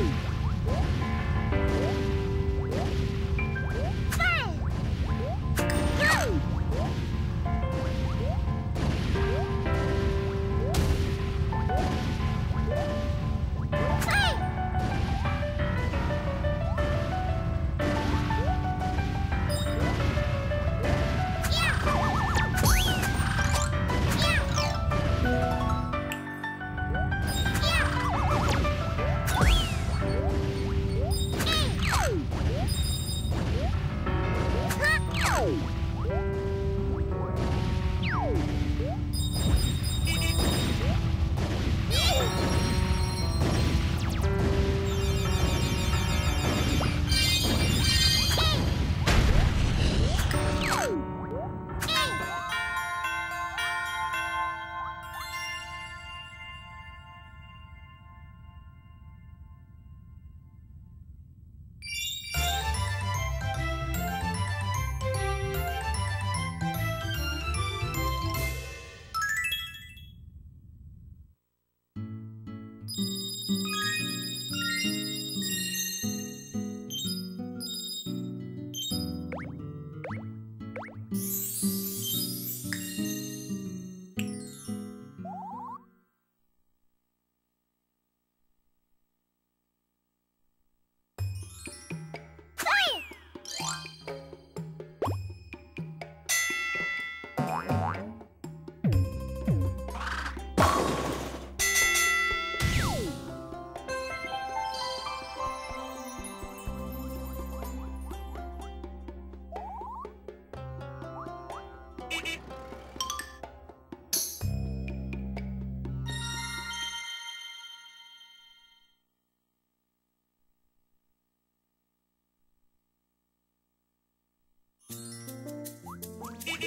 Woo!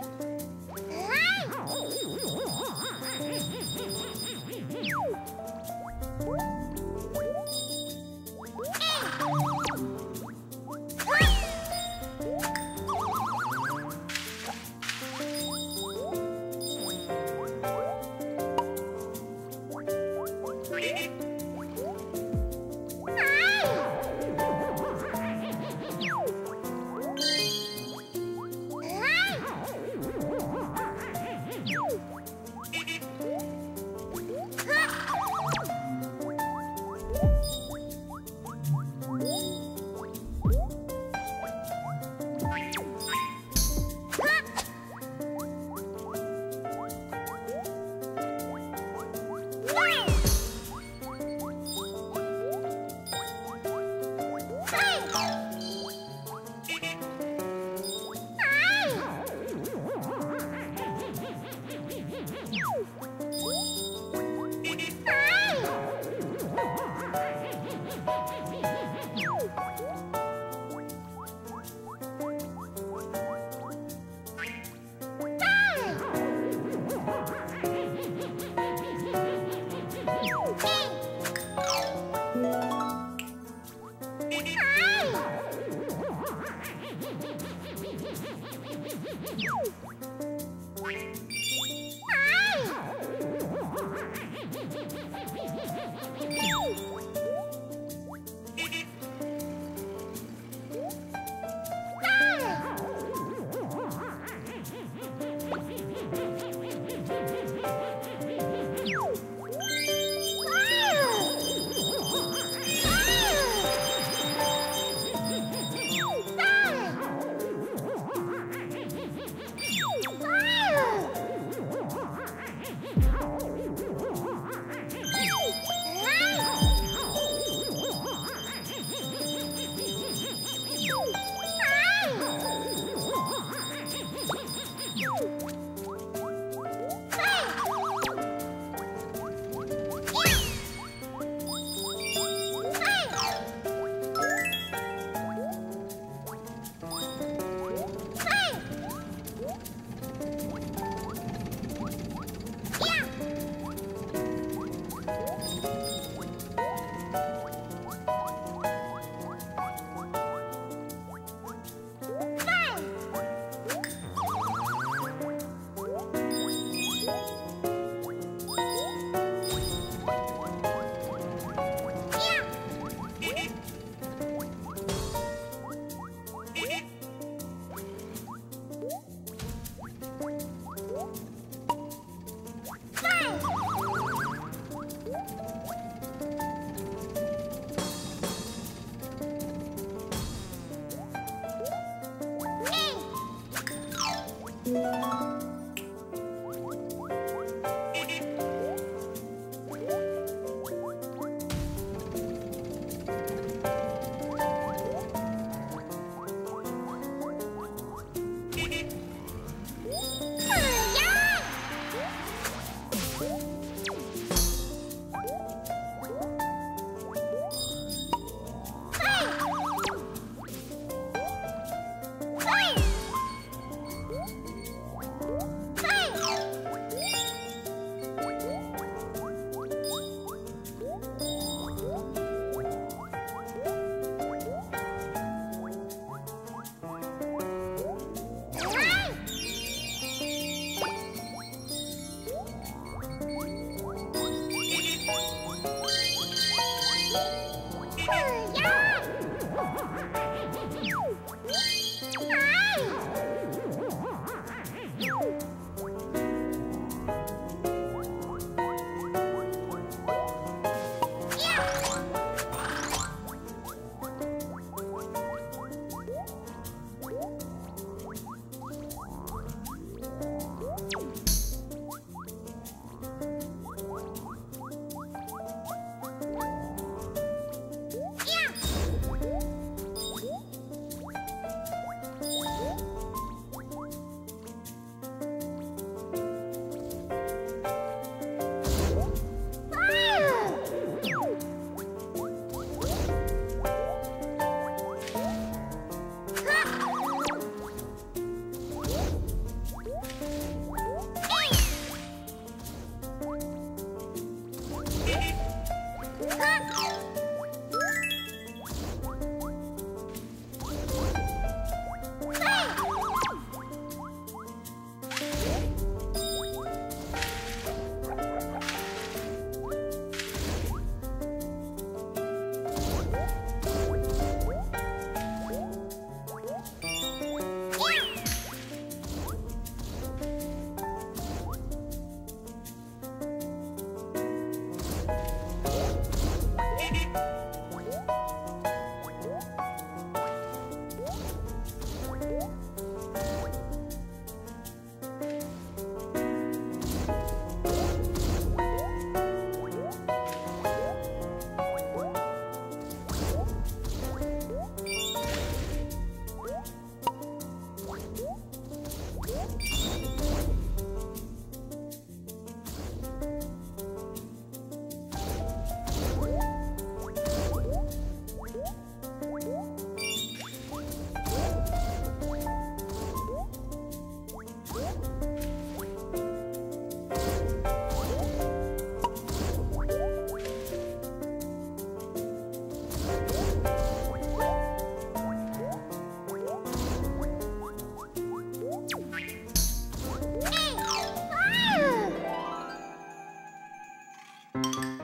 much. 死呀！うん。